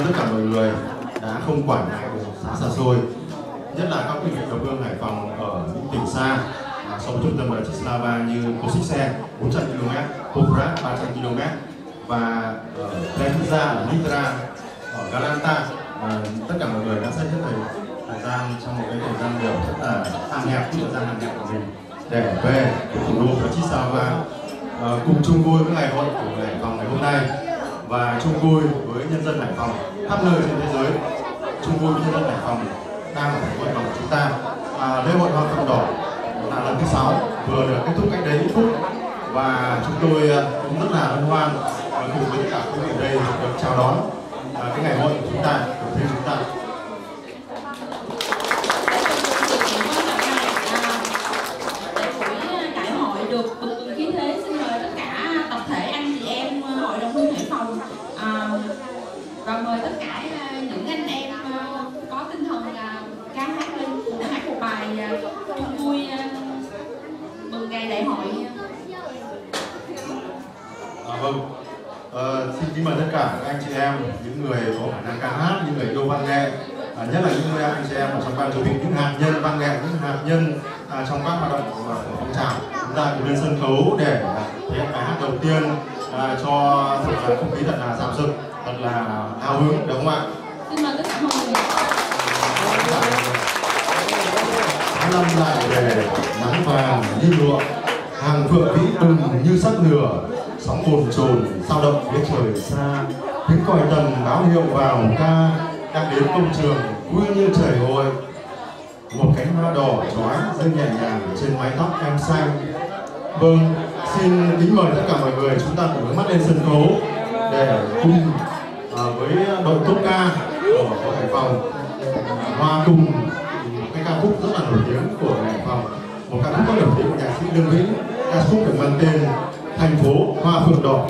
ơn tất cả mọi người đã không quản ngại của xa xa xôi. Nhất là các quý vị đồng hương Hải Phòng ở những tỉnh xa à, so với trung tâm Bratislava như Kosice 400 km, Poprad 300 km và ở Plenica ở Nitra ở Galanta. À, tất cả mọi người đã dành rất thời thời gian trong một cái thời gian biểu rất là hạn hẹp cái thời gian hạn hẹp của mình để về thủ đô Bratislava à, cùng chung vui với ngày hội của Hải Phòng ngày hôm nay và chung vui với nhân dân Hải Phòng khắp nơi trên thế giới. Chung vui với nhân dân Hải Phòng đang ở thành phố Hải Phòng của chúng ta. À, lễ hội hoa phượng đỏ là lần thứ sáu vừa được kết thúc cách đây ít phút. Và chúng tôi à, cũng rất là hân hoan và cùng với tất cả quý vị ở đây được chào đón. À, cái ngày hội của chúng ta của thế chúng ta để buổi đại hội được bừng bừng khí thế xin mời tất cả tập thể anh chị em hội đồng hương hải phòng à, và mời tất cả những anh em à, có tinh thần à, ca hát lên để hát một bài à, chung vui à, mừng ngày đại hội À, vâng. Ờ, xin kính mời tất cả các anh chị em, những người có khả năng ca hát, những người yêu văn nghệ, à, nhất là những người anh chị em ở trong ban chuẩn bị những hạt nhân văn nghệ, những hạt nhân à, trong các hoạt động của, của phong trào. Chúng ta cùng lên sân khấu để à, thể hiện bài hát đầu tiên à, cho thật là không khí thật là rạo rực, thật là hào hứng, đúng không ạ? xin mời tất cả mọi người năm lại về nắng vàng như lụa hàng phượng vĩ bừng như sắc lửa sóng bồn chồn sao động phía trời xa. Tiếng còi tần báo hiệu vào ca đang đến công trường vui như trời hội một cánh hoa đỏ chói rơi nhẹ nhàng trên mái tóc em xanh vâng xin kính mời tất cả mọi người chúng ta cùng mắt lên sân khấu để cùng à, với đội tốt ca của Hải Phòng. Hòa cùng một cái ca khúc rất là nổi tiếng của Hải Phòng. Một ca khúc có nổi tiếng của nhạc sĩ Lương Vĩnh ca khúc được mang tên thành phố hoa phượng đỏ.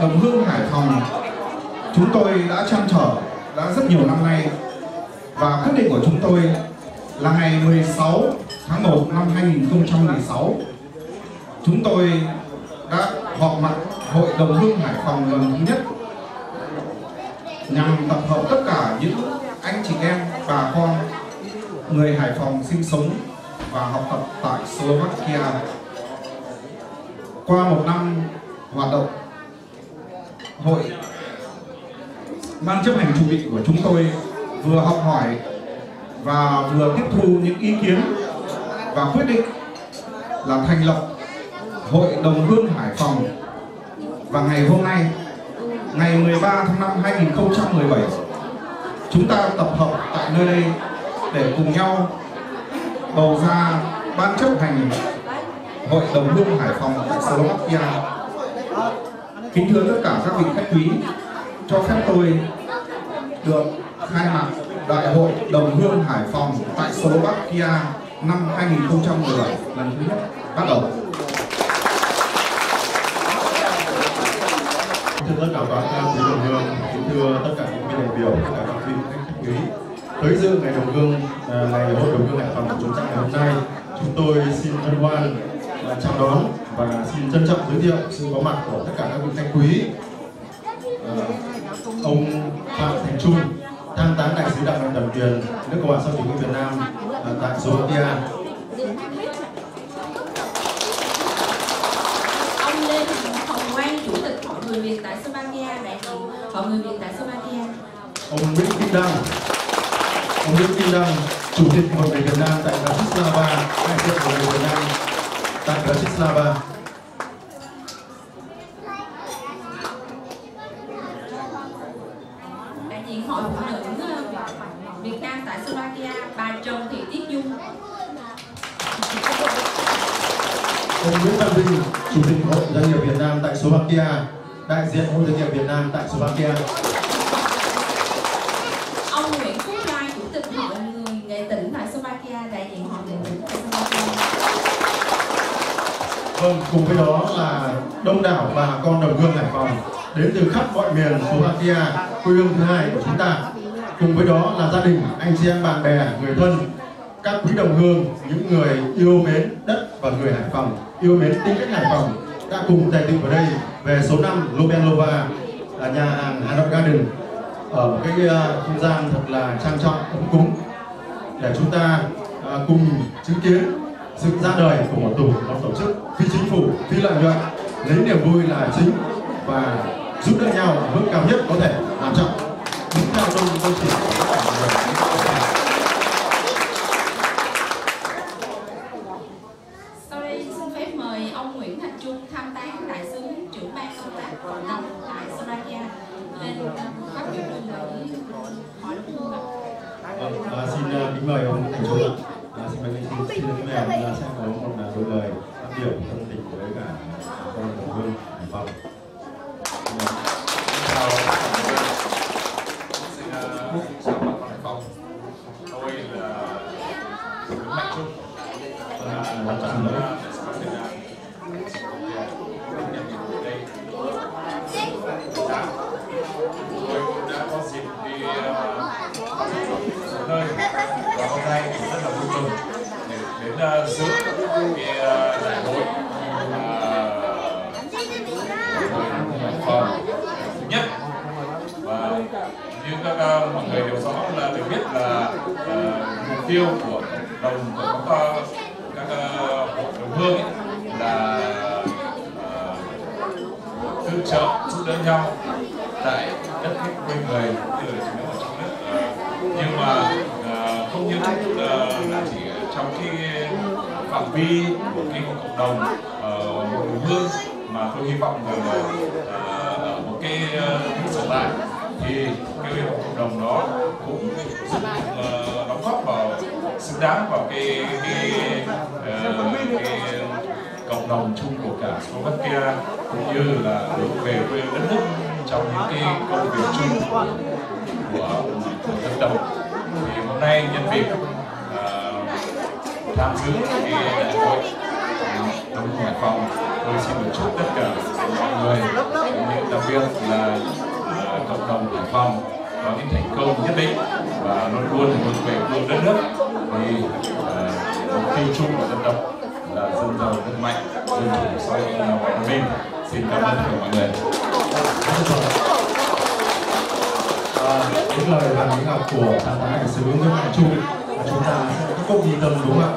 Đồng hương Hải Phòng, chúng tôi đã chăn trở đã rất nhiều năm nay. Và quyết định của chúng tôi là ngày 16 tháng 1 năm 2016 chúng tôi đã họp mặt hội đồng hương Hải Phòng lần thứ nhất nhằm tập hợp tất cả những anh chị em, bà con, người Hải Phòng sinh sống và học tập tại Slovakia. Qua một năm hoạt động hội ban chấp hành chủ bị của chúng tôi vừa học hỏi và vừa tiếp thu những ý kiến và quyết định là thành lập hội đồng hương Hải Phòng và ngày hôm nay, ngày 13 tháng 5 2017 chúng ta tập hợp tại nơi đây để cùng nhau bầu ra ban chấp hành hội đồng hương Hải Phòng tại Slovakia. Kính thưa tất cả các vị khách quý, cho phép tôi được khai mạc Đại hội đồng hương Hải Phòng tại số Bắc Kia năm 2017 lần thứ nhất bắt đầu. thưa tất cả các quý đồng hương kính thưa tất cả những vị đại biểu tất cả các vị khách quý tới dự ngày đồng hương à, ngày hội đồng hương hải phòng của chúng ta ngày hôm nay chúng tôi xin hân hoan à, chào đón và xin trân trọng giới thiệu sự có mặt của tất cả các vị khách quý. À, ông phạm thành trung tham tán đại sứ đặc mệnh toàn quyền nước cộng hòa xã hội chủ nghĩa việt nam à, tại slovakia Ông Lê Hồng Quang, Chủ tịch Hội Người Việt tại Slovakia, đại diện Hội Người Việt tại Slovakia. ông Nguyễn Kim Đăng. Ông Nguyễn Kim Đăng chủ tịch hội người Việt Nam tại Bratislava đại diện hội người Việt Nam tại Bratislava Đại diện Hội Phụ nữ ờ, Việt Nam tại Slovakia, bà Trần Thị Tiết Dung. ông Nguyễn Văn Vinh chủ tịch hội doanh nghiệp Việt Nam tại Slovakia đại diện hội doanh nghiệp Việt Nam tại Slovakia Ông Nguyễn Phú Lai, Chủ tịch Hội Người Nghệ tỉnh tại Slovakia, đại diện Hội Nghệ tỉnh tại Slovakia vâng cùng với đó là đông đảo bà con đồng hương Hải Phòng đến từ khắp mọi miền Slovakia quê hương thứ hai của chúng ta. Cùng với đó là gia đình, anh chị em bạn bè, người thân, các quý đồng hương, những người yêu mến đất và người Hải Phòng, yêu mến tính cách Hải Phòng đã cùng tề tựu ở đây về số 5 Lobenlova là nhà hàng Hà Nội Garden. Ở cái à, không gian thật là trang trọng, ấm cúng. Để chúng ta à, cùng chứng kiến sự ra đời của một tổ một tổ chức, phi chính phủ, phi lợi nhuận, lấy niềm vui là chính và giúp đỡ nhau ở mức cao nhất có thể. Làm trọng đúng theo tôi tôi chỉ. tôi cũng đã có dịp đi uh, nơi và hôm nay rất là vui mừng để đến uh, giữ cái uh, giải hội thứ nhất và như các uh, mọi người đều rõ là đều biết là uh, mục tiêu của cái phạm vi của cái cộng đồng ờ, hội hương mà tôi hy vọng rằng là uh, một cái uh, sở tại thì cái cộng đồng đó cũng uh, đóng góp vào xứng đáng vào cái cái, uh, cái cộng đồng chung của cả Slovakia cũng như là hướng về quê đất nước trong những cái công việc chung của, của dân tộc. Thì hôm nay nhân dịp tham dự cái đại hội đồng Hải Phòng tôi xin được chúc tất cả mọi người những đặc biệt là ờ, cộng đồng Hải Phòng có những thành công nhất định và luôn luôn hướng về quê đất nước. Thì ờ, mục tiêu chung của dân tộc là dân giàu dân mạnh dân chủ xã hội hòa bình xin cảm ơn tất cả mọi người. À, những lời và những học của thằng tá đại sứ Nguyễn Trung và chúng ta sẽ cùng nhìn tầm đúng không ạ?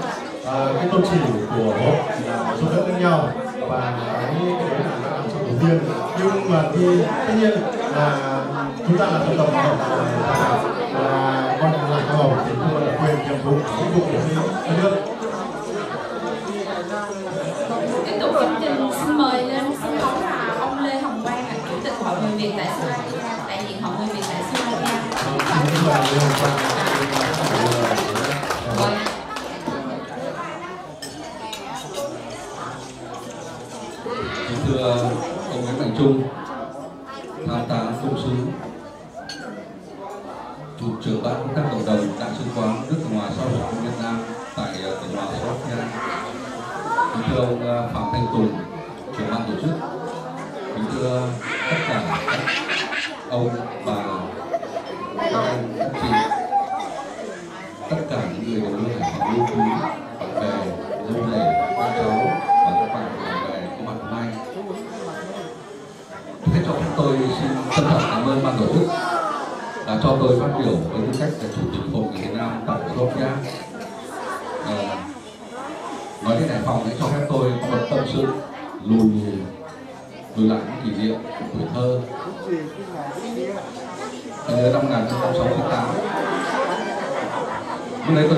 À, cái tôn chỉ của hội là giúp đỡ lẫn nhau và cái cái đấy là nó làm cho đầu tiên. Nhưng mà thì tất nhiên là chúng ta là dân tộc học là con nhà lạc hầu thì không phải là quyền nhiệm vụ nghĩa vụ của đất nước. Tiếp tục chương trình xin mời lên sân khấu là ông Lê Hồng Quang là chủ tịch hội người Việt tại Slovakia đại diện hội người Việt tại Slovakia Chúng ông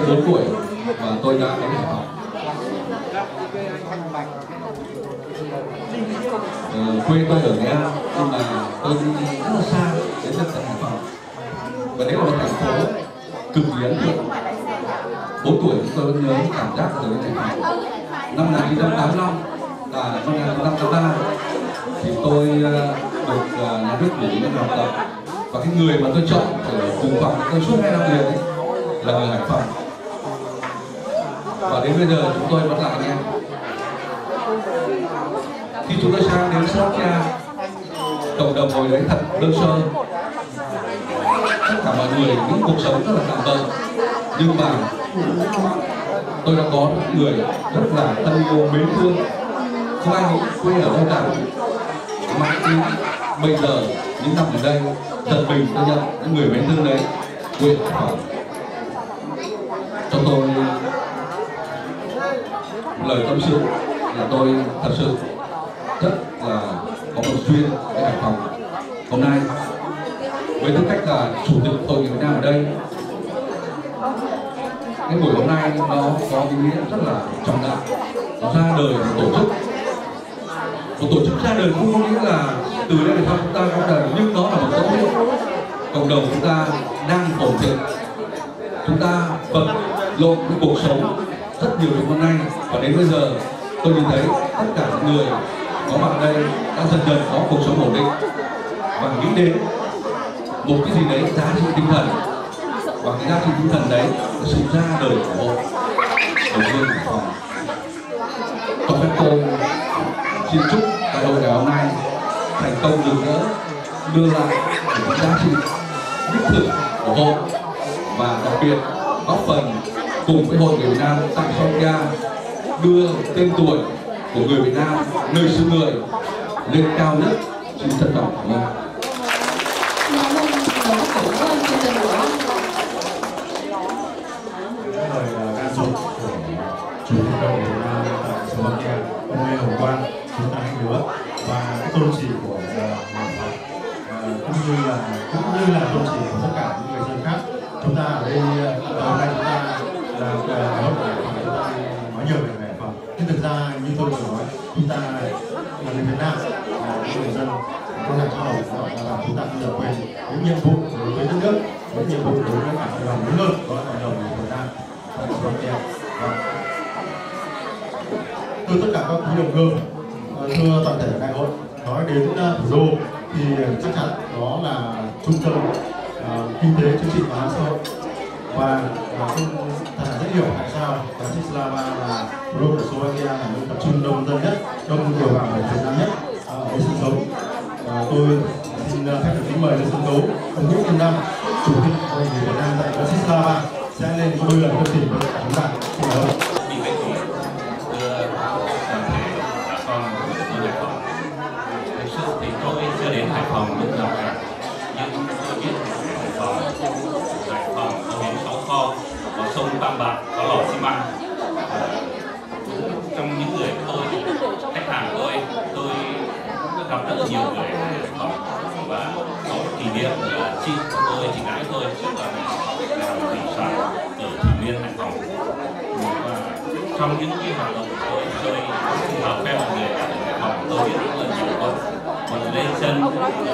14 tuổi và tôi đã đến Hải Phòng. Ờ, quê tôi ở Nghệ An nhưng mà tôi đi rất là xa đến tận Hải Phòng và đấy là một thành phố cực kỳ ấn tượng. 4 tuổi tôi vẫn nhớ cảm giác từ đến Hải Phòng. Năm 1985 là năm 1983 thì tôi ờ, được ờ, nhà nước gửi đến học tập và cái người mà tôi chọn để cùng phòng tôi suốt hai năm liền ấy, là người Hải Phòng và đến bây giờ chúng tôi vẫn là anh em. Khi chúng tôi sang đến Slovakia cộng đồng hồi đấy thật đơn sơ. Tất cả mọi người những cuộc sống rất là tạm bợ nhưng mà tôi đã có những người rất là thân yêu mến thương. Không ai quê ở đâu cả. Mãi đến bây giờ, những năm gần đây thật mình tôi nhận những người mến thương đấy. Nguyện cho tôi lời tâm sự là tôi thật sự rất là có một duyên với Hải Phòng. Hôm nay, với tư cách là chủ tịch hội người Việt Nam ở đây, cái buổi hôm nay nó có ý nghĩa rất là trọng đại. Nó ra đời một tổ chức. Một tổ chức ra đời không có nghĩa là từ đây đến sau chúng ta ra đời, nhưng nó là một dấu hiệu. Cộng đồng chúng ta đang ổn định chúng ta vật lộn với cuộc sống rất nhiều năm hôm nay. Và đến bây giờ, tôi nhìn thấy tất cả những người có mặt đây đã dần dần có cuộc sống ổn định. Và nghĩ đến một cái gì đấy giá trị tinh thần. Và cái giá trị tinh thần đấy là sự ra đời của hội đồng hương của phòng tôi các cô xin chúc đại hội ngày hôm nay thành công được nữa đưa lại những giá trị đích thực của hội và đặc biệt góp phần cùng với hội người Việt Nam tại Sông Sofia đưa tên tuổi của người Việt Nam, nơi xứ người, lên cao nhất trên sân đỏ của mình. chủ đầu Slovakia ông Lê Hồng Quang chúng ta hãy nhớ và tôn chỉ của Hải Phòng cũng như là cũng như là tôn chỉ của tất cả những người dân khác chúng ta chúng ta là người Việt Nam. Là những người dân con hải phòng là chúng ta được quên những nhiệm vụ đối với đất nước những nhiệm vụ đối với cả cộng đồng lớn hơn đó là cộng đồng người Việt Nam. Vâng, vâng. Thưa tất cả các quý đồng hương, ờ, thưa toàn thể đại hội, nói đến ờ, thủ đô thì ờ, chắc chắn đó là trung tâm uh, kinh tế, chính trị và xã hội và à, uh, không thật là dễ hiểu tại sao Bratislava là thủ đô của Slovakia là nơi tập trung đông dân nhất, đông kiều bào người Việt Nam nhất ở đây sinh sống. Uh, tôi xin uh, phép được kính mời lên sân khấu ông Nguyễn Kim Nam, chủ tịch Hội người Việt Nam tại Bratislava sẽ lên đôi lời tâm tình với chúng ta. Xin cảm ơn. Vì vậy thì đưa toàn thể bà con của tôi Hải Phòng. Thực sự thì tôi chưa đến Hải Phòng lúc nào cả, nhưng tôi biết Hải Phòng, Hải Phòng có bến sáu kho, có Bạc, có lò xi măng. Trong những người tôi, khách hàng tôi, tôi cũng gặp rất là nhiều người và có một kỷ niệm là chị tôi, chị gái tôi trước là làm thủy sản ở Thủy Nguyên Hải Phòng. Và trong những cái hoạt động tôi chơi vào phép mọi người ở Hải Phòng tôi biết rất là nhiều quận quận Lê chân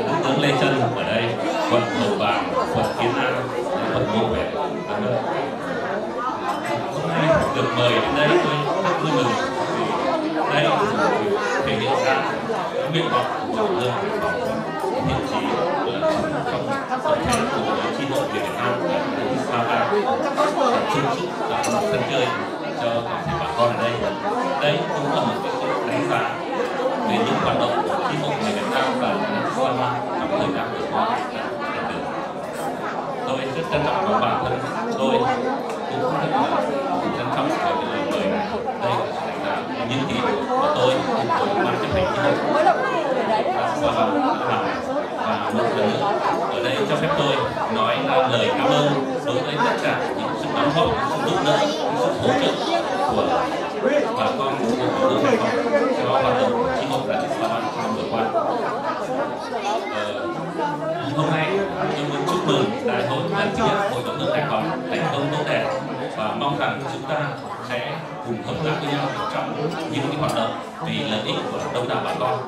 Thủ tướng Lê chân ở đây quận Hậu Bàng quận Kiến An quận Ngô Huệ được mời đến đây tôi rất vui mừng. Vì đây thể hiện ra nguyện vọng của dân Hải thiện chí trong tổng thể của chi hội Việt Nam và và chung sức là sân chơi cho toàn thể bà con ở đây. Đây cũng là một cái đánh giá về những hoạt động của chi hội người Việt Nam và Sapa trong thời gian vừa qua. Tôi rất trân trọng và bản thân. Tôi cũng rất là cái lời mời này đây là những gì mà tôi. Cùng với ban chấp hành hội và và một lần nữa ở đây cho phép tôi nói lời cảm ơn đối với tất cả những sự đóng góp sự giúp đỡ sự hỗ trợ của bà con của đô Hải Phòng cho hoạt động chi hội Bratislava trong năm vừa qua. Ờ, hôm nay tôi muốn chúc mừng đại hội lần thứ nhất hội đồng hương Hải Phòng thành công tốt đẹp và mong rằng chúng ta sẽ cùng hợp tác với nhau trong những cái hoạt động vì lợi ích của đông đảo bà con.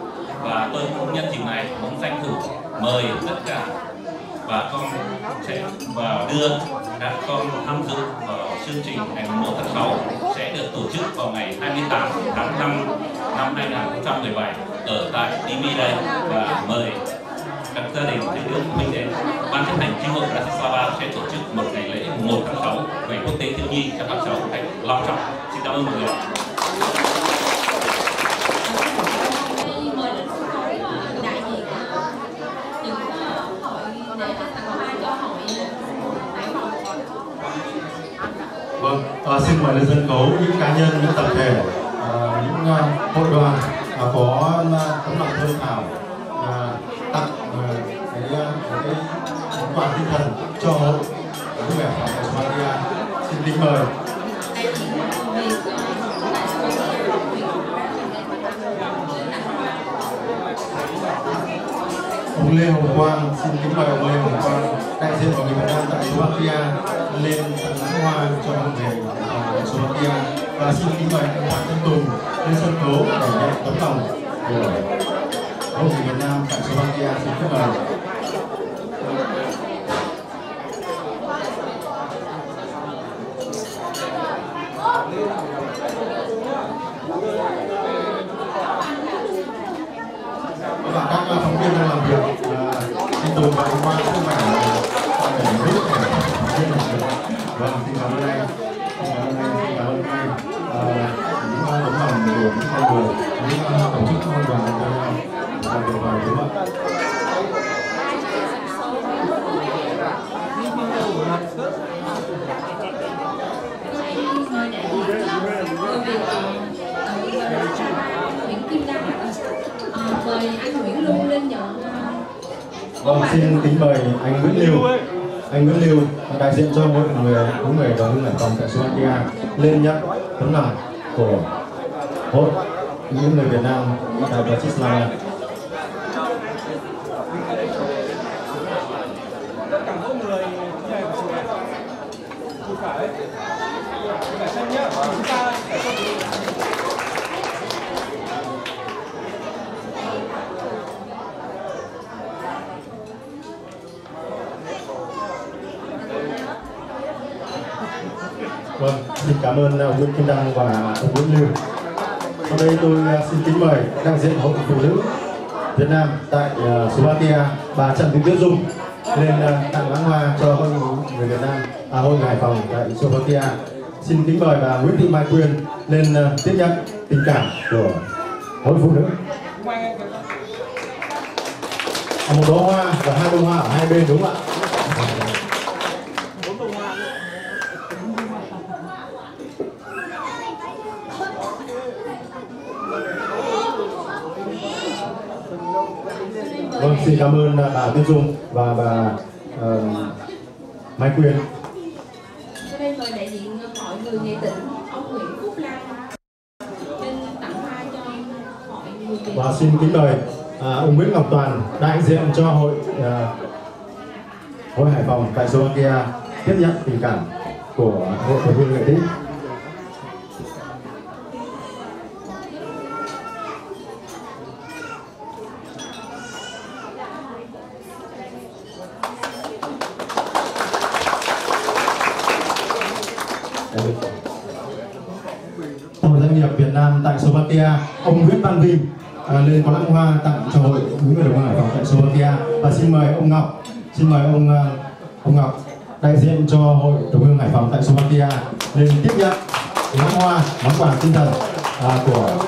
Và tôi cũng nhân dịp này muốn tranh thủ mời tất cả bà con sẽ và đưa các con tham dự vào chương trình ngày 1 tháng 6 sẽ được tổ chức vào ngày 28 tháng 5 năm 2017 ở tại Dimi đây và mời các gia đình đến nước mình đến. Ban chấp hành chi hội Bratislava sẽ tổ chức một ngày lễ 1 tháng 6 ngày quốc tế thiếu nhi cho các cháu một cách long trọng. Xin cảm ơn mọi người Vâng, à, xin mời lên sân khấu những cá nhân, những tập thể, à, những à, hội đoàn à, có à, tấm lòng thơ thảo à, tặng à, cái, à, cái món quà tinh thần cho hội kính mời. Ông Lê Hồng Quang, xin kính mời ông Lê Hồng Quang đại diện của người Việt Nam tại Slovakia lên tặng hoa cho ông về ở Slovakia. Và xin kính mời anh Hoàng Tân Tùng lên sân khấu để nhận tấm lòng của ông người Việt Nam tại Slovakia. Xin kính mời. Anh Nguyễn Lưu anh Nguyễn Lưu đại diện cho mọi người những người đồng hương hải phòng tại Slovakia lên nhận tấm lòng của hội những người Việt Nam tại Bratislava. tất cả mỗi người như này của chúng chụp cả đấy chụp cả xem nhá chúng ta phải chụp Vâng, xin cảm ơn ông Nguyễn Kim Đăng và ông Nguyễn Lưu. Sau đây tôi uh, xin kính mời đại diện Hội Phụ Nữ Việt Nam tại uh, Slovakia bà Trần Thị Tuyết Dung lên tặng lãng hoa cho hội người Việt Nam, à, hội Hải Phòng tại Slovakia. Xin kính mời bà Nguyễn Thị Mai Quyên lên tiếp nhận tình cảm của Hội Phụ Nữ. một bó hoa và hai bông hoa ở hai bên đúng không ạ? bốn bông hoa Vâng, xin cảm ơn uh, bà Tuyết Dung và bà uh, Mai Quyên. Sau đây mời đại diện mọi người nghệ tỉnh ông Nguyễn Phúc Lan lên tặng hoa cho mọi người Việt. và xin kính mời à, ông Nguyễn Ngọc Toàn đại diện cho hội à, hội Hải Phòng tại Slovakia tiếp nhận tình cảm của hội hội viên nghệ tĩnh. Có lãng hoa tặng cho hội những người đồng Hải Phòng tại Slovakia. Và xin mời ông Ngọc, xin mời ông ờ, ông Ngọc đại diện cho hội đồng hương Hải Phòng tại Slovakia lên tiếp nhận lãng hoa món quà tinh thần à, của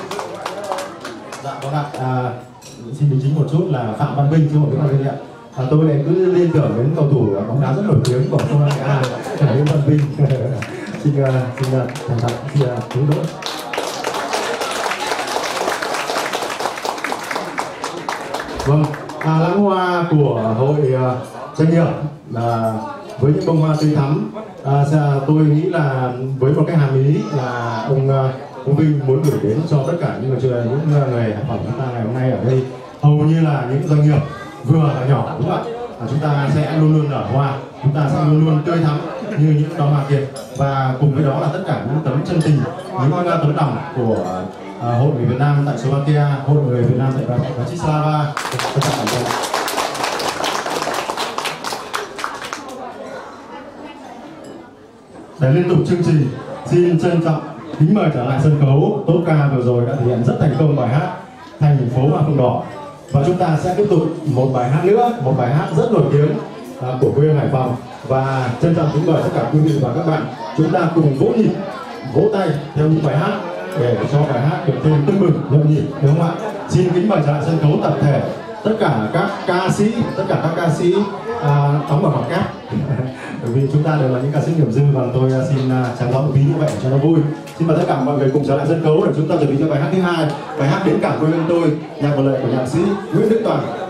dạ có ạ à, xin đính chính một chút là Phạm Văn Vinh chứ không phải Nguyễn ạ à, tôi lại cứ liên tưởng đến cầu thủ bóng đá rất nổi tiếng của công an Nghệ An là Nguyễn Văn Vinh. Xin uh, xin uh, thành thật xin uh, đúng đỡ. Vâng, à, lãng hoa của hội à, doanh nghiệp là với những bông hoa tươi thắm. À, dạ, tôi nghĩ là với một cái hàm ý là ông à, ông Vinh muốn gửi đến cho tất cả những người chơi những à, người Hải Phòng chúng ta ngày hôm nay ở đây. Hầu như là những doanh nghiệp vừa và nhỏ đúng không ạ? À, chúng ta sẽ luôn luôn nở hoa chúng ta sẽ luôn luôn tươi thắm như những đóa hoa kiệt và cùng với đó là tất cả những tấm chân tình những tấm lòng của à, hội người Việt Nam tại Slovakia hội người Việt Nam tại Bratislava trân cảm ơn để liên tục chương trình. Xin trân trọng kính mời trở lại sân khấu. Tốt ca vừa rồi đã thể hiện rất thành công bài hát thành phố hoa phượng đỏ. Và chúng ta sẽ tiếp tục một bài hát nữa một bài hát rất nổi tiếng à, của quê hải phòng. Và trân trọng kính mời tất cả quý vị và các bạn. Chúng ta cùng vỗ nhịp vỗ tay theo những bài hát để cho bài hát được thêm tưng bừng nhộn nhịp đúng không ạ? Xin kính mời trở lại sân khấu tập thể. Tất cả các ca sĩ tất cả các ca sĩ à, đóng vào mặt kép bởi vì chúng ta đều là những ca sĩ nghiệp dư và tôi à, xin à, trắng rõ một tí như vậy cho nó vui. Xin mời tất cả mọi người cùng trở lại sân khấu để chúng ta chuẩn bị cho bài hát thứ hai. Bài hát đến cả quê hương tôi nhạc và lời của nhạc sĩ nguyễn đức toàn.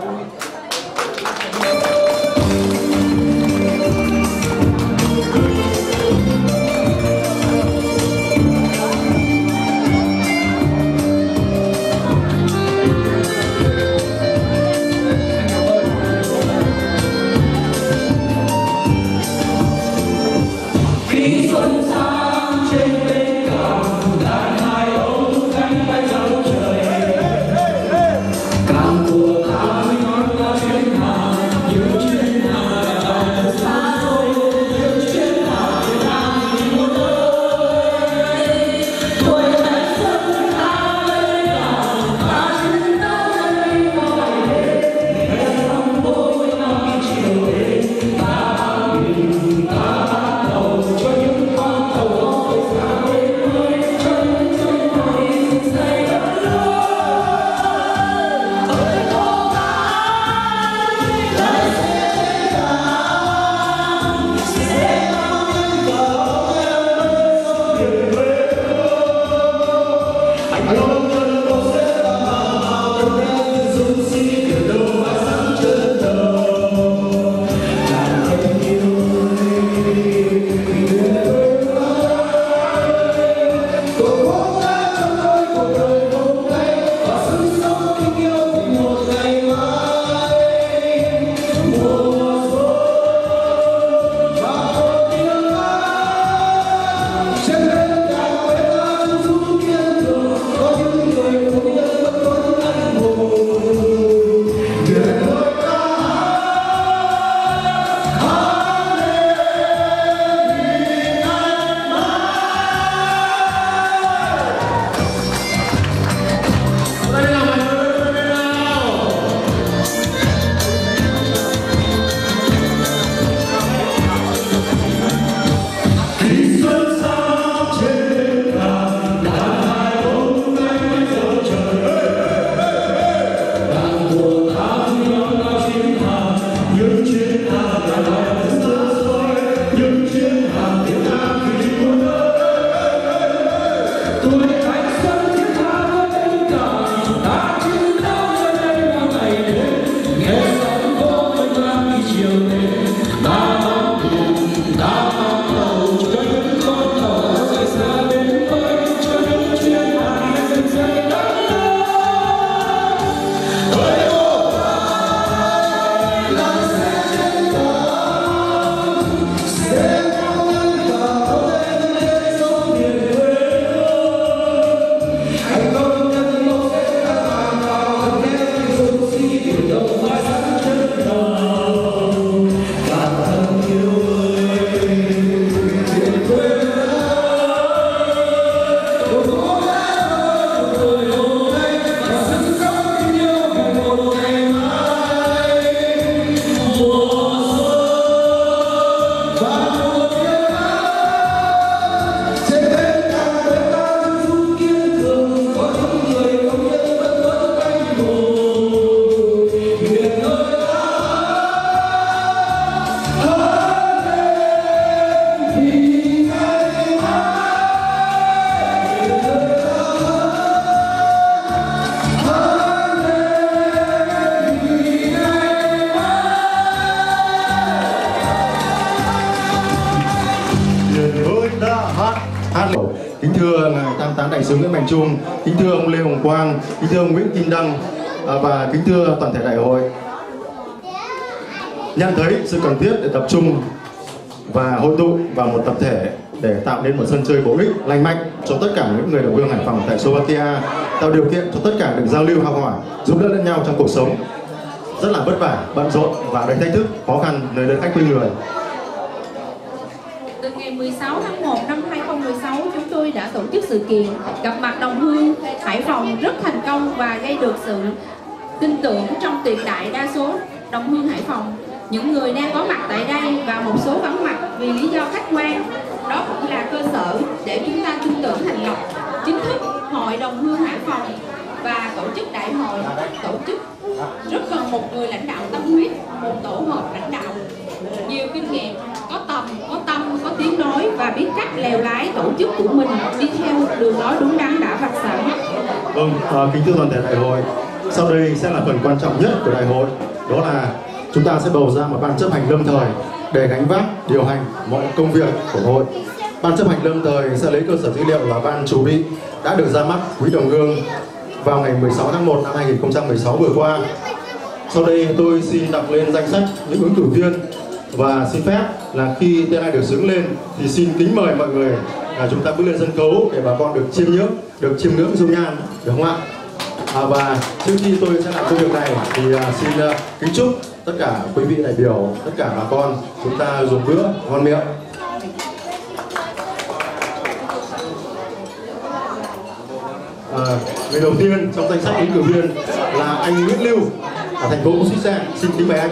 Một sân chơi bổ ích, lành mạnh cho tất cả những người đồng hương Hải Phòng tại Slovakia, tạo điều kiện cho tất cả được giao lưu học hỏi, giúp đỡ lẫn nhau trong cuộc sống. Rất là vất vả, bận rộn và đầy thách thức, khó khăn nơi đất khách quê người. Từ ngày 16 tháng 1 năm 2016, chúng tôi đã tổ chức sự kiện gặp mặt đồng hương Hải Phòng rất thành công và gây được sự tin tưởng trong tuyệt đại đa số đồng hương Hải Phòng. Những người đang có mặt tại đây và một số vắng mặt vì lý do khách quan. Là cơ sở để chúng ta tin tưởng thành lập chính thức Hội đồng hương Hải Phòng và tổ chức đại hội tổ chức rất cần một người lãnh đạo tâm huyết, một tổ hợp lãnh đạo nhiều kinh nghiệm, có tầm, có tâm, có tiếng nói và biết cách lèo lái tổ chức của mình đi theo đường lối đúng đắn đã vạch sẵn. Vâng, à, kính thưa toàn thể đại hội. Sau đây sẽ là phần quan trọng nhất của đại hội, đó là chúng ta sẽ bầu ra một ban chấp hành lâm thời để gánh vác điều hành mọi công việc của hội. Ban chấp hành lâm thời sẽ lấy cơ sở dữ liệu là ban chủ bị đã được ra mắt quý đồng hương vào ngày 16 tháng 1 năm 2016 vừa qua. Sau đây tôi xin đọc lên danh sách những ứng cử viên và xin phép là khi tên ai được xướng lên thì xin kính mời mọi người là chúng ta bước lên sân khấu để bà con được chiêm ngưỡng, được chiêm ngưỡng dung nhan, được không ạ? À, và trước khi tôi sẽ làm công việc này thì à, xin à, kính chúc tất cả quý vị đại biểu, tất cả bà con chúng ta dùng bữa ngon miệng. À, người đầu tiên trong danh sách ứng cử viên là anh Nguyễn Lưu ở thành phố Suýt Xin kính mời anh.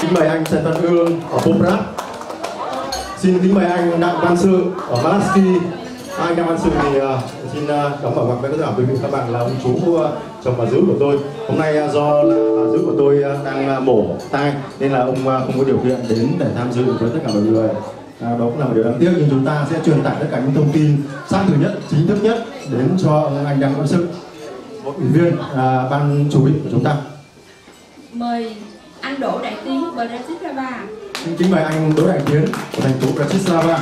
Kính mời anh Trần Văn Ương ở Poprad. Xin kính mời anh Đặng Văn Sự ở Malaski. Anh Đặng Văn Sự thì uh, xin uh, đóng bảo mặt với tất cả quý vị các bạn là ông chú uh, chồng bà dữ của tôi. Hôm nay uh, do là bà dữ của tôi uh, đang uh, mổ tai nên là ông uh, không có điều kiện đến để tham dự với tất cả mọi người. À, đó cũng là một điều đáng tiếc nhưng chúng ta sẽ truyền tải tất cả những thông tin xác thực nhất, chính thức nhất đến cho anh Đặng Văn Sự, một ủy viên à, ban chủ bị của chúng ta. Mời anh Đỗ Đại Tiến Bratislava. Xin kính mời anh Đỗ Đại Tiến của thành phố Bratislava.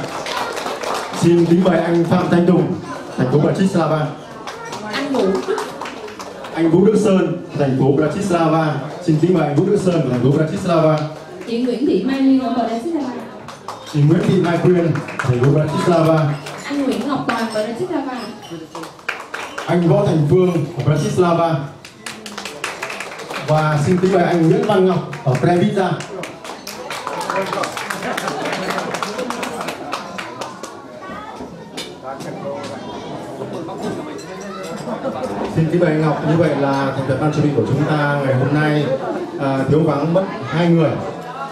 Xin kính mời anh Phạm Thanh Tùng, thành phố Bratislava. Anh Vũ Đức Anh Vũ Đức Sơn, thành phố Bratislava. Xin kính mời anh Vũ Đức Sơn của thành phố Bratislava. chị Nguyễn Thị Mai Nguyên ở Bratislava. Chị Nguyễn Thị Mai Quyên, thành phố Bratislava. Anh Nguyễn Ngọc Toàn Bratislava. Anh Võ Thành Phương của Bratislava. Và xin kính mời anh Nguyễn Văn Ngọc ở Previta. Xin kính mời anh Ngọc, như vậy là thành phần ban chuẩn bị của chúng ta ngày hôm nay à, thiếu vắng mất hai người.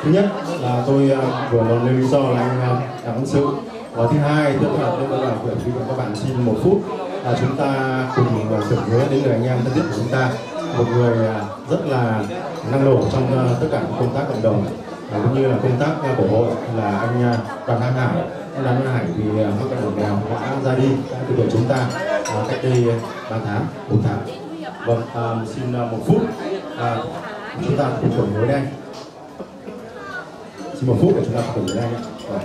Thứ nhất là tôi ờ, vừa nói lên lý do là anh à, Văn Sự. Và thứ hai tức là tôi là quý vị các bạn xin một phút là chúng ta cùng tưởng nhớ đến người anh em thân thiết của chúng ta. Một người ờ, rất là năng nổ trong tất cả công tác cộng đồng. Cũng như là công tác của hội là anh Đoàn An Hải. Anh Đoàn An Hải thì à, mắc bệnh hiểm nghèo đã ra đi đã từ biệt chúng ta cách đây ba tháng bốn tháng. Vâng à, xin một phút à, chúng ta cùng tưởng nhớ đây chỉ một phút để chúng ta cùng với nhớ nhé. Vâng.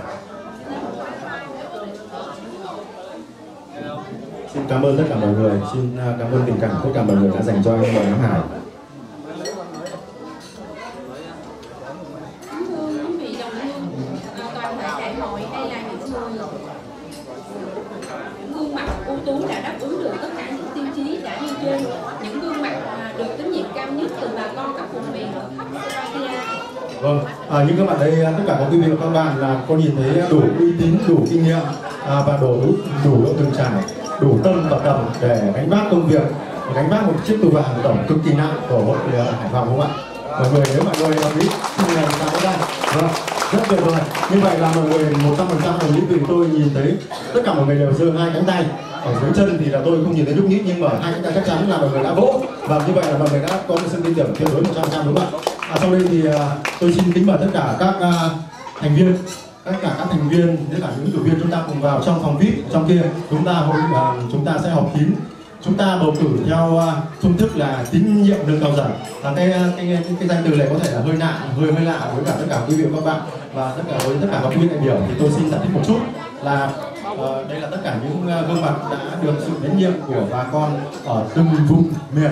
Xin cảm ơn tất cả mọi người, xin à, cảm ơn tình cảm tất cả mọi người đã dành cho anh và An Hải. Kính thưa quý vị đồng hương, à, toàn thể đại hội đây là những người những gương mặt ưu tú đã đáp ứng được tất cả những tiêu chí đã nêu trên những gương mặt à, được tín nhiệm cao nhất từ bà con các vùng miền ở khắp Slovakia Vâng, Ờ, à, những các bạn đây, à, tất cả các quý vị và các bạn là có nhìn thấy đủ uy tín, đủ kinh nghiệm à, và đủ đủ độ từng trải, đủ tâm và tầm để gánh vác công việc, gánh vác một chiếc tù vàng tổng cực kỳ nặng của hội à, Hải Phòng không ạ? Mọi người nếu mọi người đồng ý thì ngày ta có đây. Vâng, rất tuyệt vời. Như vậy là mọi người 100% đồng ý vì tôi nhìn thấy tất cả mọi người đều giơ hai cánh tay ở dưới chân thì là tôi không nhìn thấy nhúc nhích nhưng mà hai cánh tay chắc chắn là mọi người đã vỗ và như vậy là mọi người đã có một sự tin tưởng tuyệt đối 100% đúng không ạ? Và sau đây thì à, tôi xin kính mời tất cả các à, thành viên tất cả các thành viên tất cả những cử viên chúng ta cùng vào trong phòng vip trong kia. Chúng ta hội à, chúng ta sẽ họp kín. Chúng ta bầu cử theo phương thức là tín nhiệm nâng cao dần. Và cái, cái cái cái danh từ này có thể là hơi lạ hơi hơi lạ với cả tất cả quý vị và các bạn và tất cả với tất cả các quý vị đại biểu. Thì tôi xin giải thích một chút là uh, đây là tất cả những gương mặt đã được sự tín nhiệm của bà con ở từng vùng miền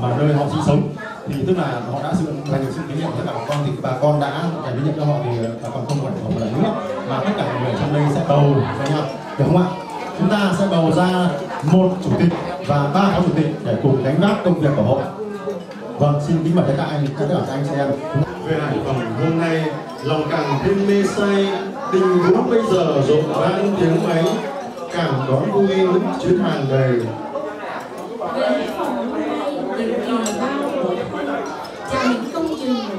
mà nơi họ sinh sống thì tức là họ đã sự là được sự tín nhiệm của tất cả bà con thì bà con đã dành tín nhiệm cho họ thì ờ, bà con không còn phải một lần nữa. Mà tất cả mọi người trong đây sẽ bầu cho nhau được không ạ? Chúng ta sẽ bầu ra một chủ tịch và ba phó chủ tịch để cùng đánh vác công việc của hội vâng xin kính mời tất cả anh, tất cả các anh chị em. Về hải phòng hôm nay, lòng càng thêm mê say, tình vũ bây giờ rộn vang, tiếng máy càng đón vui, những chuyến hàng đầy về Hải Phòng hôm nay điều kỳ bao bội cho những công trường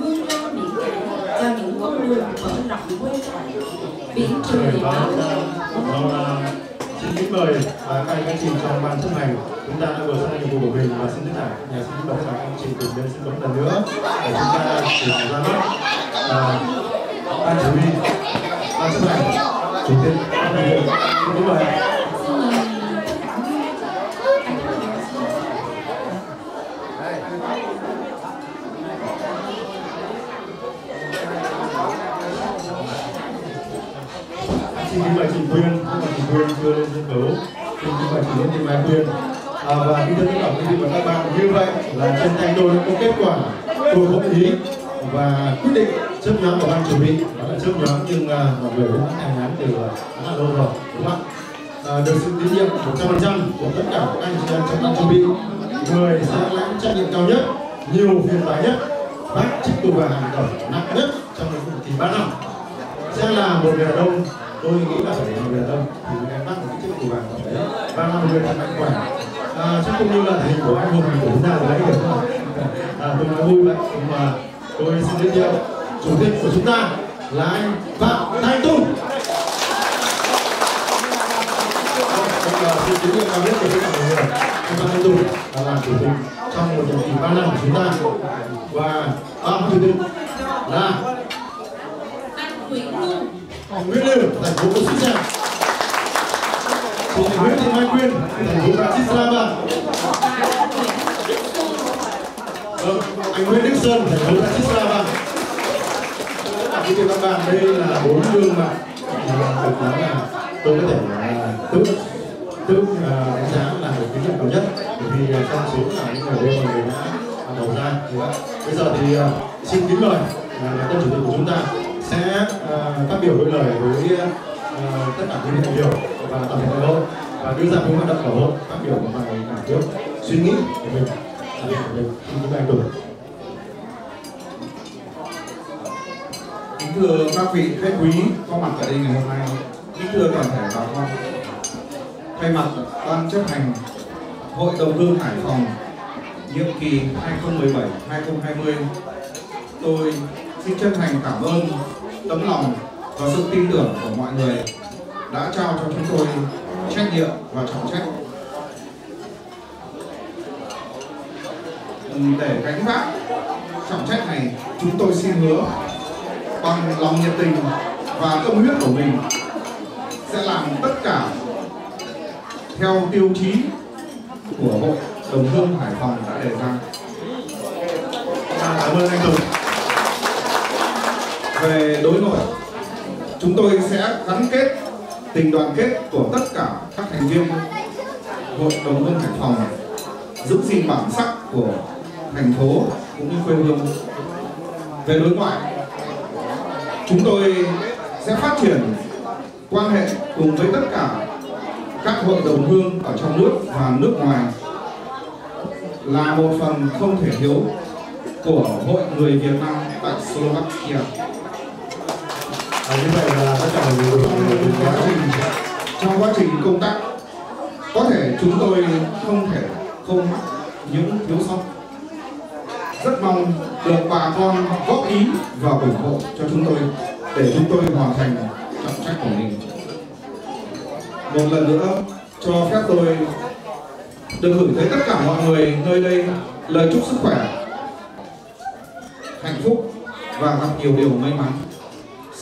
vươn ra biển cả cho những con đường mở rộng quê chạy biển trời bao la Vâng, à, xin kính mời à, các anh các chị trong ban chấp hành chúng ta đã vừa xong nhiệm vụ của mình và xin tất cả nhà xin kính mời các anh chị cùng lên sân khấu lần nữa để chúng ta cùng ra mắt và ban chỉ huy ban chấp hành chủ tịch ban thường vụ xin kính mời xin kính mời chị Quyên, xin mời chị Quyên chưa lên sân khấu, xin kính mời chị Nguyễn Thị Mai Quyên. À, và kính thưa tất cả quý vị và các bạn, như vậy là trên tay tôi đã có kết quả. Của hội ý và quyết định chấp nhóm của ban chuẩn bị đó là chấp nhóm nhưng uh, mọi người cũng đã thành án từ à, khá là lâu rồi đúng không ạ? À, được sự tín nhiệm 100% của tất cả các anh chị em trong ban chuẩn bị người sẽ lãnh trách nhiệm cao nhất nhiều phiền toái nhất bác chức tù và hàng đầu nặng nhất trong cái cuộc kỳ ba năm. Sẽ là một người đàn ông tôi nghĩ là phải là một người thì em bắt một chiếc tù vàng của đấy. Và là một người thật mạnh khỏe à, chắc cũng như là thành của anh hùng của chúng ta đấy hiểu không à, tôi nói vui vậy nhưng mà tôi xin giới thiệu chủ tịch của chúng ta là anh phạm thanh tùng. Vâng, vâng kính sự tín nhiệm cao nhất của tất cả mọi người anh phạm thanh tùng là làm chủ tịch trong một nhiệm kỳ ba năm của chúng ta. Và ông chủ tịch là anh Nguyễn Hoàng Nguyễn Lưu, thành phố Xích Giang. Chị Nguyễn Thị Mai Quyên, thành phố Bratislava. Vâng, anh Nguyễn Đức Sơn, thành phố Bratislava. Tất cả quý vị các bạn, đây là bốn gương mặt mà nói là tôi có thể là tự tự à, đánh giá là một tín nhiệm cao nhất bởi vì à, trong số là những người đây mà người đã bầu ra bây giờ thì à, xin kính mời là tân chủ tịch của chúng ta sẽ à, phát biểu đôi lời với uh, tất cả quý vị đại biểu và toàn thể đại hội. Và đưa ra những hoạt động của hội phát biểu của bài cảm xúc suy nghĩ của mình của mình xin kính ta anh Kính thưa các vị khách quý có mặt tại đây ngày hôm nay, kính thưa toàn thể bà con. Thay mặt ban chấp hành Hội đồng hương Hải Phòng nhiệm kỳ 2017-2020, tôi xin chân thành cảm ơn tấm lòng và sự tin tưởng của mọi người đã trao cho chúng tôi trách nhiệm và trọng trách. Để gánh vác trọng trách này chúng tôi xin hứa bằng lòng nhiệt tình và tâm huyết của mình sẽ làm tất cả theo tiêu chí của hội đồng hương hải phòng đã đề ra. À, cảm ơn anh Tùng về đối nội chúng tôi sẽ gắn kết tình đoàn kết của tất cả các thành viên hội đồng hương hải phòng, giữ gìn bản sắc của thành phố cũng như quê hương về đối ngoại, chúng tôi sẽ phát triển quan hệ cùng với tất cả các hội đồng hương ở trong nước và nước ngoài là một phần không thể thiếu của hội người Việt Nam tại Slovakia à, như vậy là tất cả mọi người Trong quá trình trong quá trình công tác có thể chúng tôi không thể không mắc những thiếu sót. Rất mong được bà con góp ý và ủng hộ cho chúng tôi để chúng tôi hoàn thành trọng trách của mình. Một lần nữa cho phép tôi được gửi tới tất cả mọi người nơi đây lời chúc sức khỏe, hạnh phúc và gặp nhiều điều may mắn.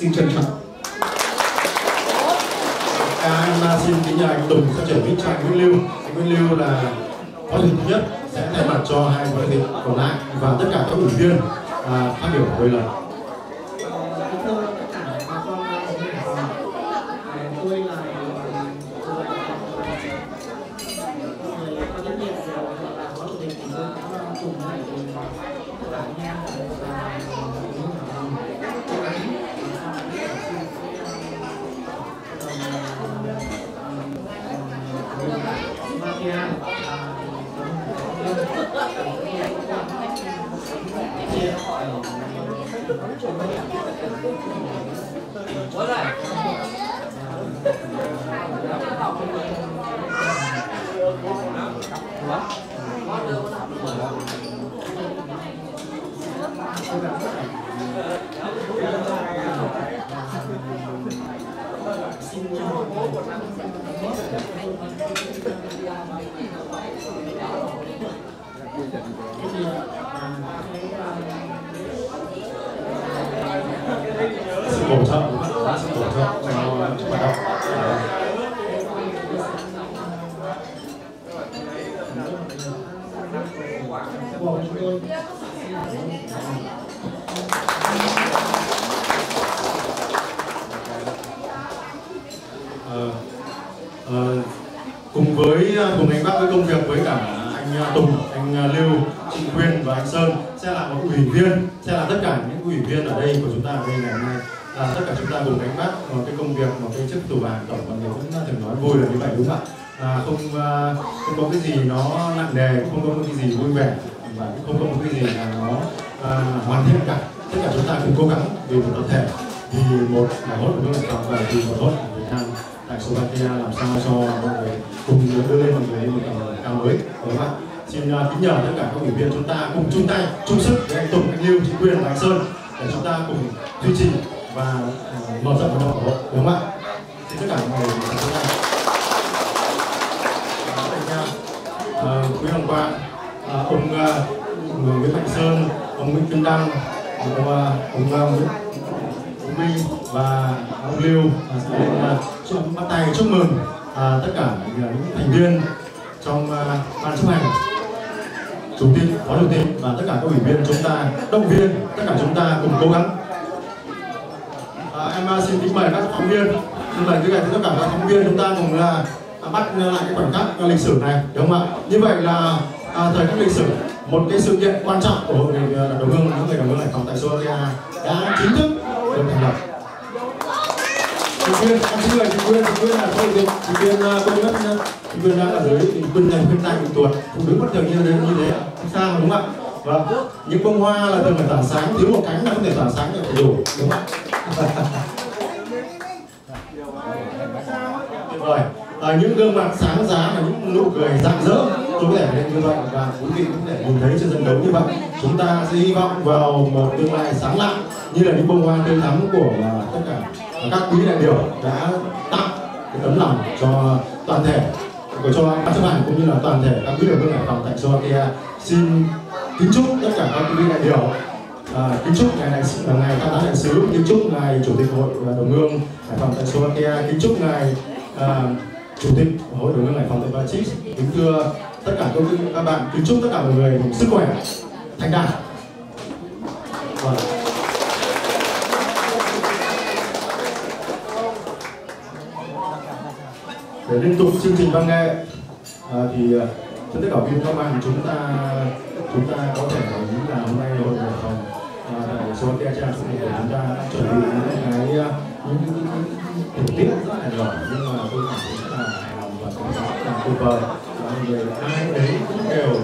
Xin trân trọng. Các em xin kính nhà anh Tùng sẽ chuyển mic cho anh Nguyễn Lưu. Anh Nguyễn Lưu là phó chủ tịch nhất sẽ thay mặt cho hai phó chủ tịch còn lại và tất cả các ủy viên à, phát biểu hồi lời. Uh, bắt tay chúc mừng à, tất cả à, những thành viên trong uh, ban chấp hành. Chủ tịch, phó chủ tịch và tất cả các ủy viên chúng ta động viên tất cả chúng ta cùng cố gắng. À, em à, xin kính mời các phóng viên. Xin mời tất cả tất cả các phóng viên chúng ta cùng là bắt lại cái khoảnh khắc lịch sử này đúng không ạ? Như vậy là à, thời khắc lịch sử một cái sự kiện quan trọng của hội người đồng hương những người đồng hương hải phòng tại Slovakia đã chính thức được thành lập chị Quyên, em xin mời chị Quyên, chị Quyên là phó chủ chị Quyên quên mất chị Quyên đang ở dưới, thì Quyên này Quyên tay bị tuột, phụ nữ bất thường như thế như thế, không sao đúng không ạ? Vâng, những bông hoa là thường phải tỏa sáng, thiếu một cánh là không thể tỏa sáng được đủ, đúng không ạ? Tuyệt vời à, những gương mặt sáng giá và những nụ cười rạng rỡ tôi có thể lên như vậy và quý vị cũng thể nhìn thấy trên sân khấu như vậy chúng ta sẽ hy vọng vào một tương lai sáng lạng như là những bông hoa tươi thắm của tất cả các quý đại biểu đã tặng cái tấm lòng cho toàn thể của cho ban chấp hành cũng như là toàn thể các quý đại biểu hải phòng tại Slovakia xin kính chúc tất cả các quý đại biểu À, kính chúc ngài đại sứ à, ngày tham tán đại sứ kính chúc ngài chủ tịch hội đồng hương hải phòng tại Slovakia kính chúc ngài à, chủ tịch hội đồng hương hải phòng tại Brazil kính thưa tất cả các, các bạn kính chúc tất cả mọi người sức khỏe thành đạt. Vâng. Để liên tục chương trình văn nghệ à, thì à, cho tất cả viên các bạn chúng ta chúng ta có thể nói là hôm nay hội đồng phòng à, tại số tia trang của chúng ta đã chuẩn bị những cái à, những những những tiết rất là giỏi nhưng mà tôi cảm thấy rất là hài lòng và cũng rất là tuyệt vời. Mọi người ai đấy cũng đều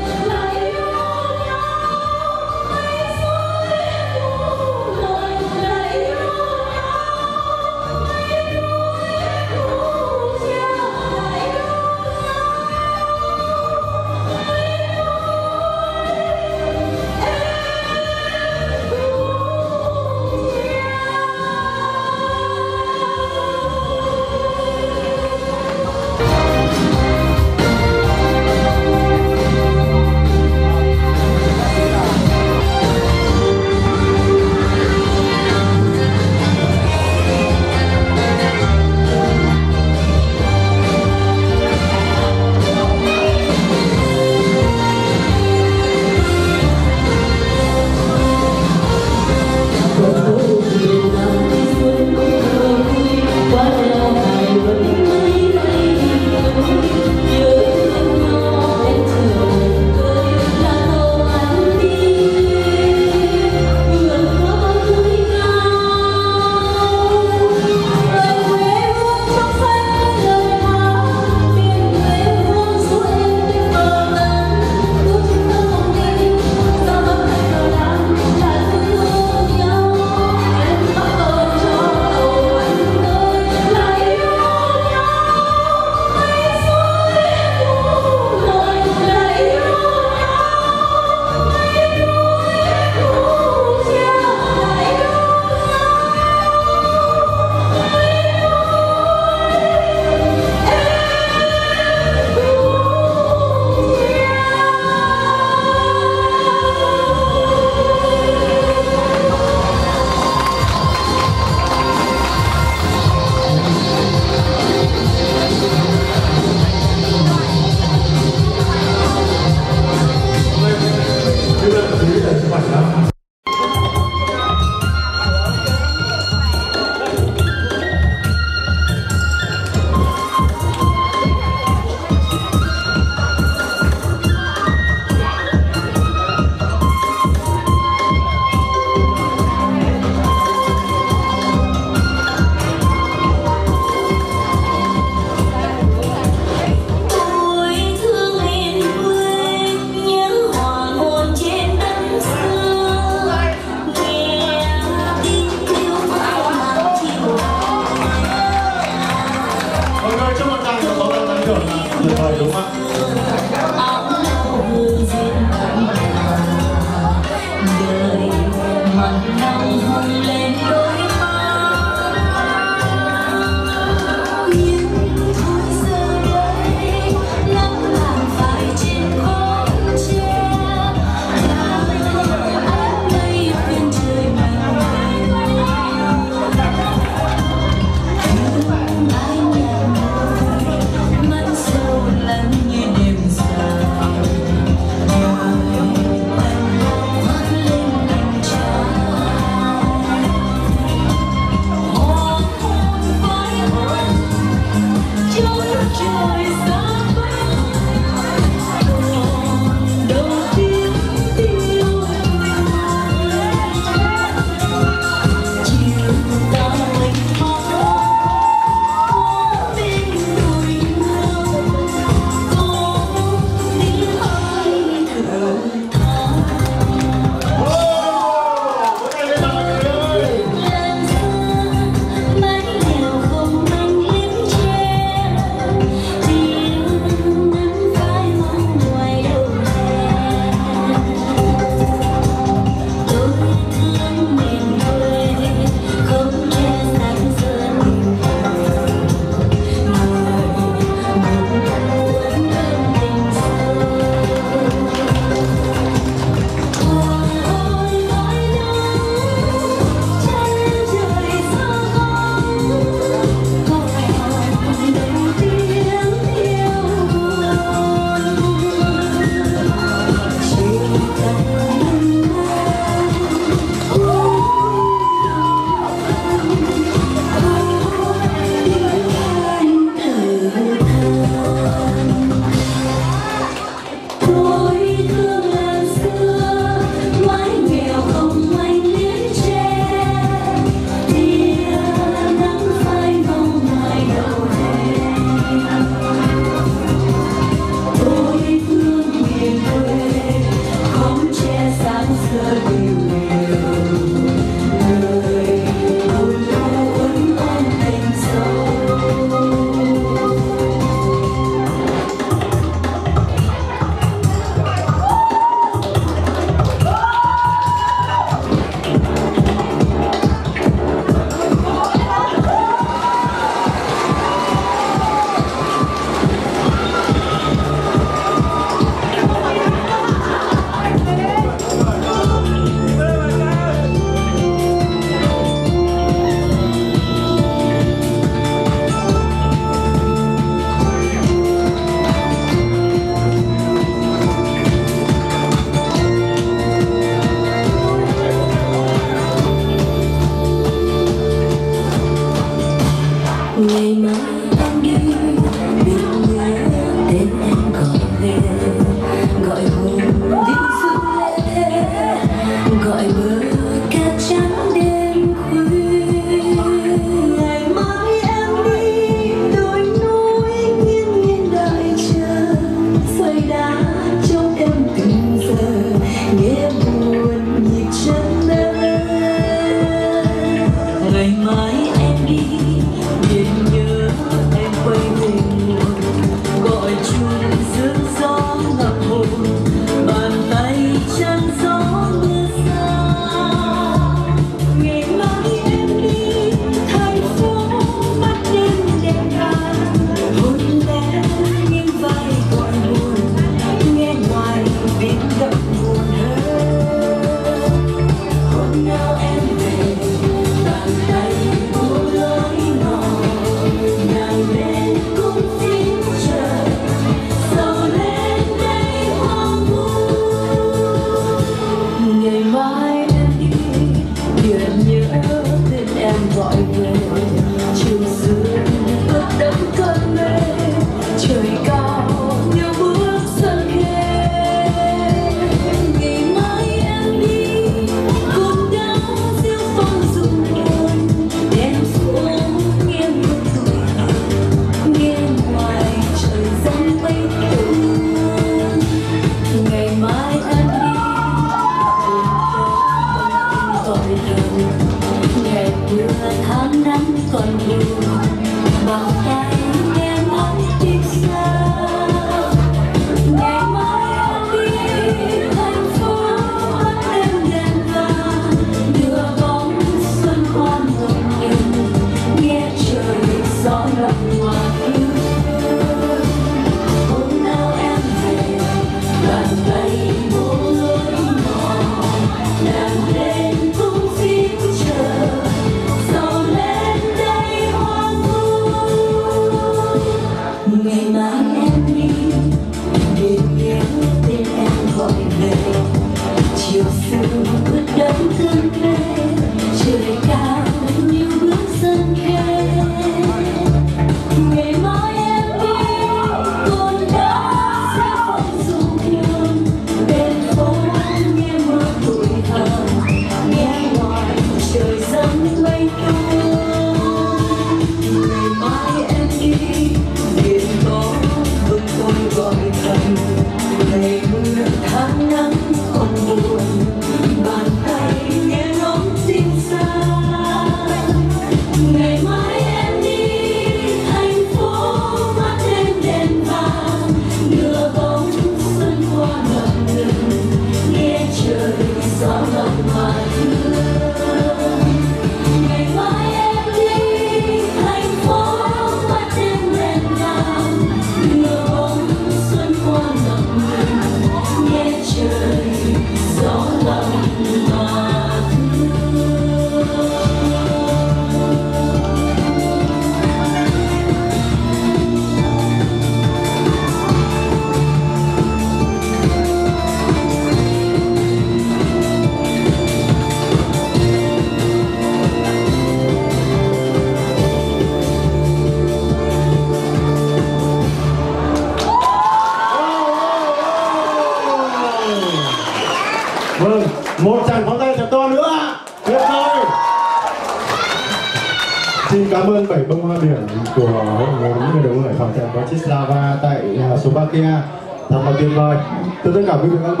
Từ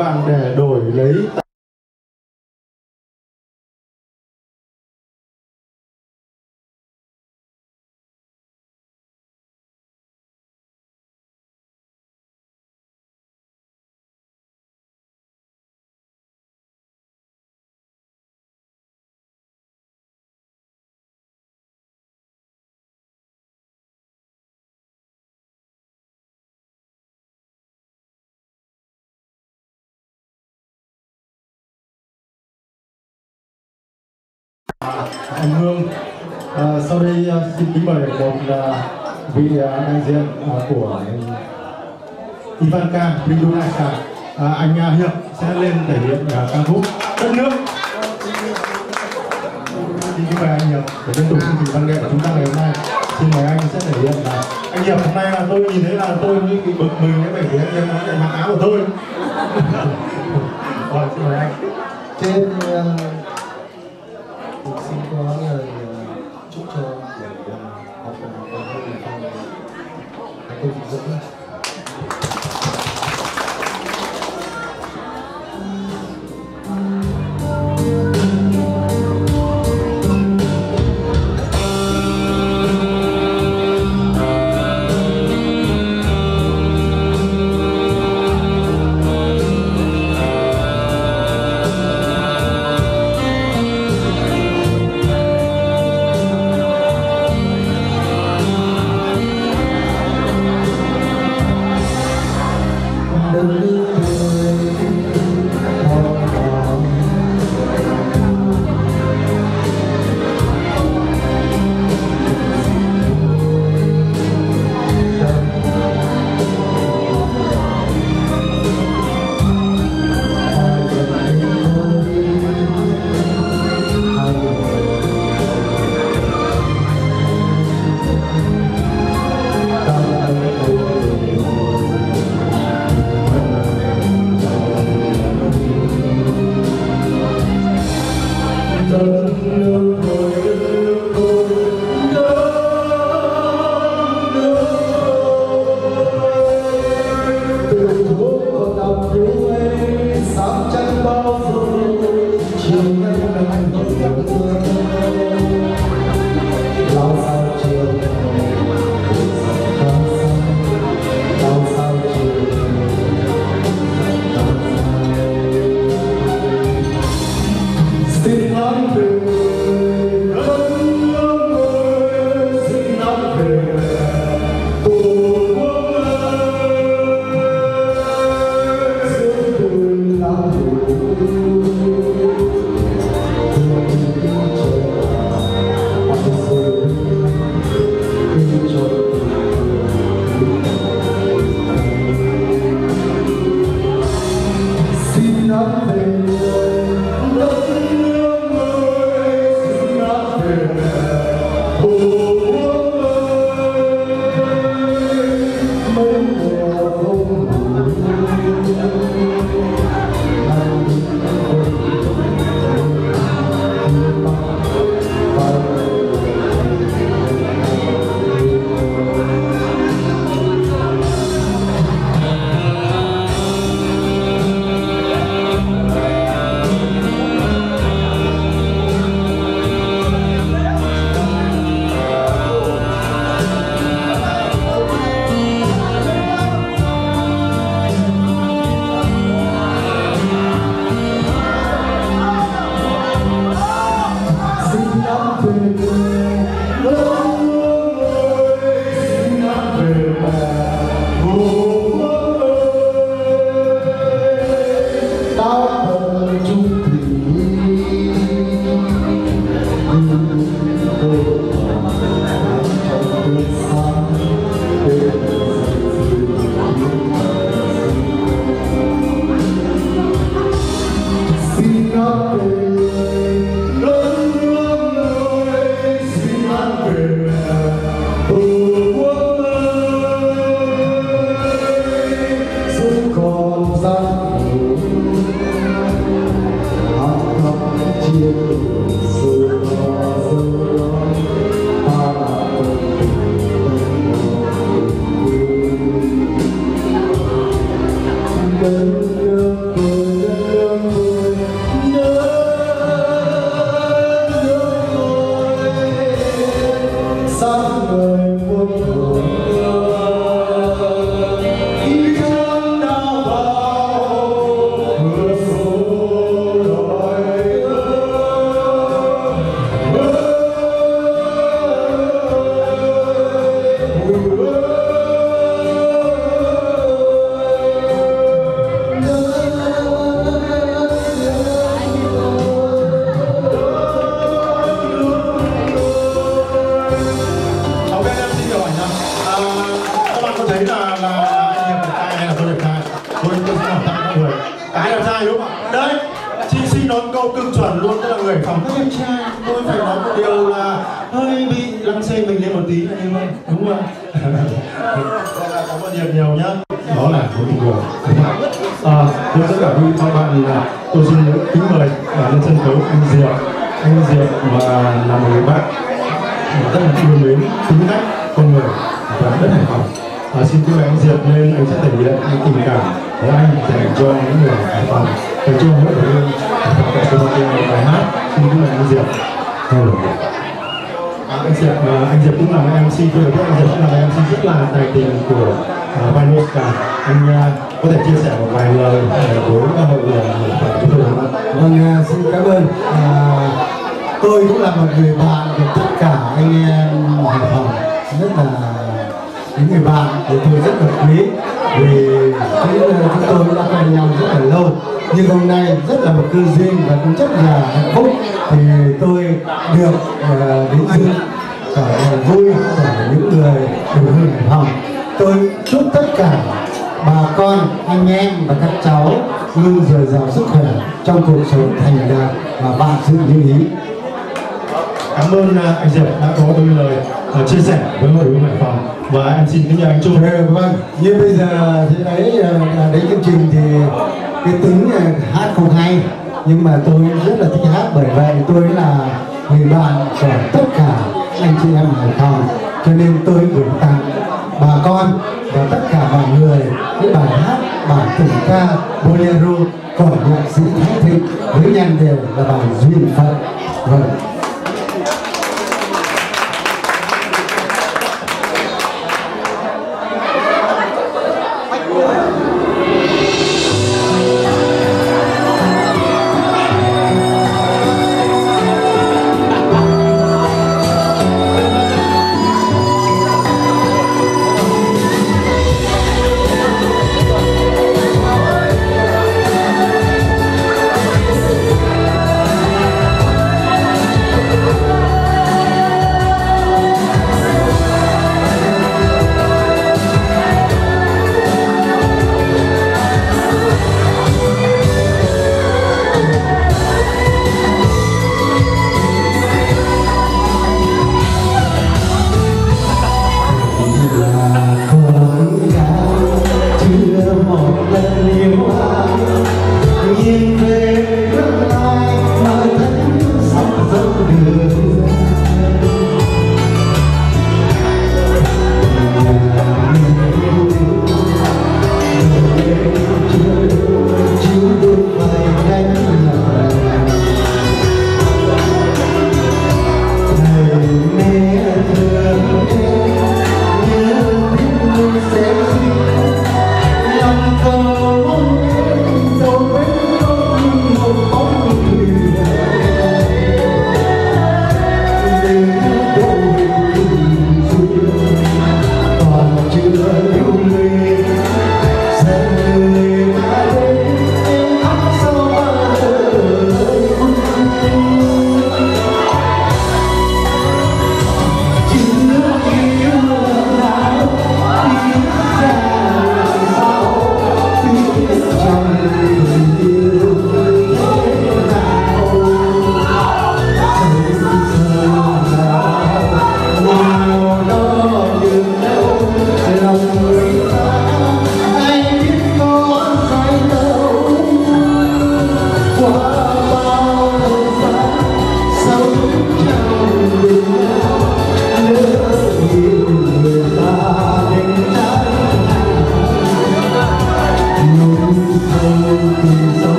anh Hương. À, sau đây ờ, xin kính mời một ờ, vị đại diện của Ivanka Prindunaka, à, anh à, Hiệp sẽ lên thể hiện à, ca khúc đất nước. Xin kính mời anh Hiệp để tiếp tục chương trình văn nghệ của chúng ta ngày hôm nay. Xin mời anh sẽ thể hiện là anh Hiệp hôm nay là tôi nhìn thấy là tôi như bị bực mình cái bởi vì anh Hiệp nói mặc áo của tôi. Rồi xin mời anh. trên à, tôi rất cảm ơn các bạn là tôi xin kính mời à, lên sân khấu anh Diệp. Anh Diệp và là một người bạn rất là yêu mến tính cách con người và rất hài lòng. À, xin kính mời anh Diệp lên anh sẽ thể hiện những tình cảm của anh dành cho những người Hải Phòng dành cho những người yêu Hải Phòng tại một bài hát. Xin kính mời anh Diệp. Hello. À, anh Diệp, à, anh Diệp cũng là MC, tôi được biết anh Diệp cũng là MC rất là tài tình của à, uh, Vai Anh à, có thể chia sẻ một vài lời với các hội người của chúng tôi không ạ? Vâng, à, xin cảm ơn. À, tôi cũng là một người bạn của tất cả anh em Hải Phòng rất là những người bạn của tôi rất là quý vì chúng tôi đã quen nhau rất là lâu nhưng hôm nay rất là một cơ duyên và cũng rất là hạnh phúc thì tôi được uh, đến dự cả vui của những người đồng hương Hải Phòng tôi chúc tất cả bà con anh em và các cháu luôn dồi dào sức khỏe trong cuộc sống thành đạt và vạn sự như ý. Cảm ơn à, anh Diệp đã có đôi lời à, chia sẻ với hội đồng Hải Phòng. Và em xin kính nhờ anh Trung. Ừ, vâng. Như bây giờ thế đấy à, đấy chương trình thì cái tính hát không hay. Nhưng mà tôi rất là thích hát bởi vậy tôi là người bạn của tất cả anh chị em Hải Phòng. Cho nên tôi gửi tặng bà con và tất cả mọi người với bài hát bản tình ca bolero của nhạc sĩ Thái Thịnh. Với nhan đề là bài duyên phận. Vâng.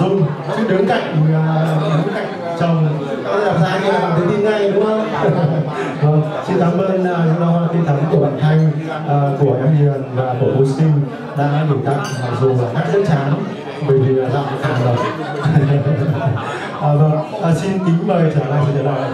Dung chứ đứng cạnh à, đứng cạnh à, chồng nó đẹp sai thì làm thấy tin ngay đúng không? vâng, xin cảm ơn uh, tinh thần của bạn Thanh, à, của em Hiền và của cô Sinh đã đủ tặng mặc dù là hát rất chán bởi vì là giọng hàng đầu. vâng, à, xin kính mời trở lại trở lại.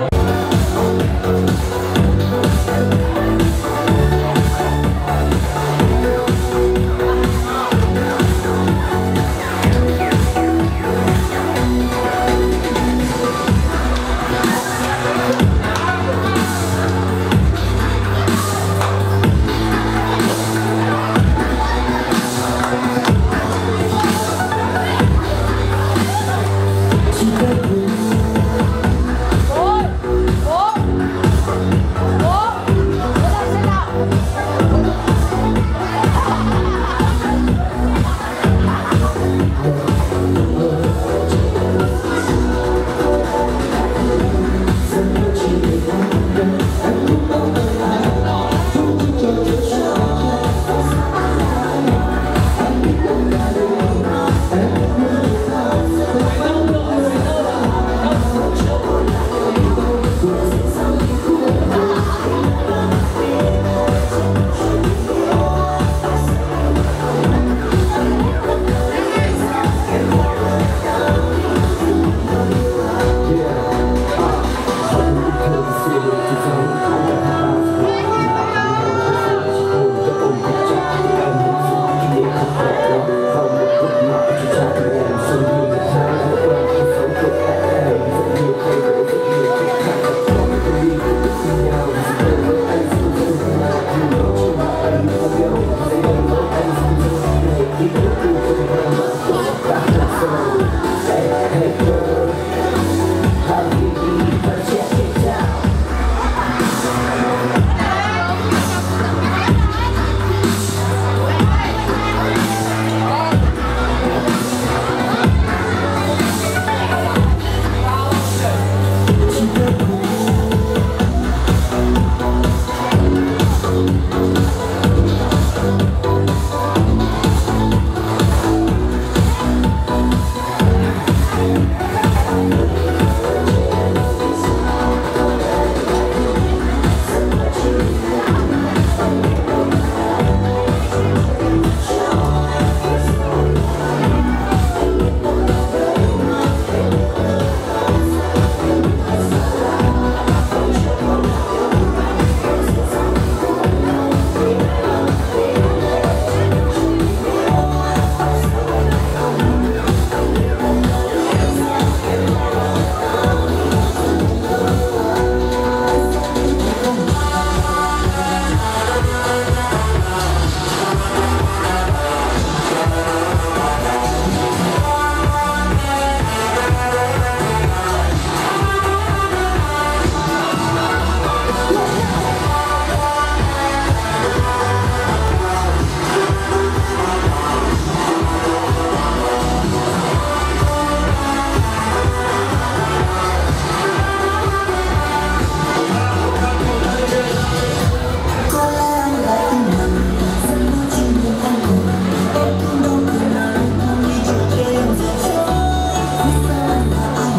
alma.